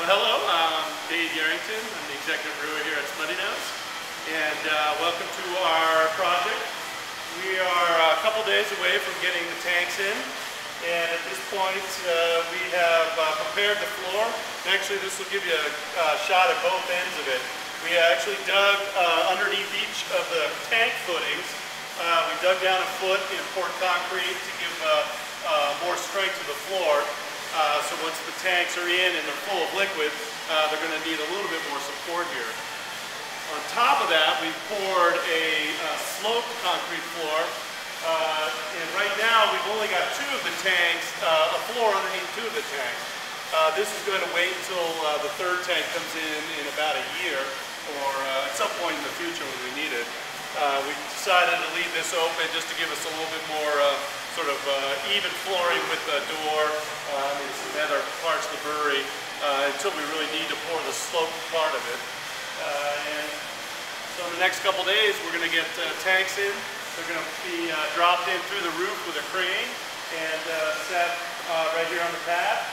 Well, hello, I'm Dave Yarrington. I'm the executive brewer here at Smuttynose. And uh, welcome to our project. We are a couple days away from getting the tanks in. And at this point, uh, we have uh, prepared the floor. Actually, this will give you a uh, shot at both ends of it. We actually dug uh, underneath each of the tank footings. Uh, we dug down a foot and poured concrete to give more strength to the floor. Uh, so once the tanks are in and they're full of liquid, uh, they're going to need a little bit more support here. On top of that, we've poured a uh, sloped concrete floor. Uh, and right now, we've only got two of the tanks, uh, a floor underneath two of the tanks. This is going to wait until the third tank comes in in about a year or at some point in the future when we need it. we decided to leave this open just to give us a little bit more sort of uh, even flooring with the door um, and some other parts of the brewery uh, until we really need to pour the sloped part of it. Uh, and so in the next couple days, we're going to get uh, tanks in. They're going to be uh, dropped in through the roof with a crane and set right here on the pad.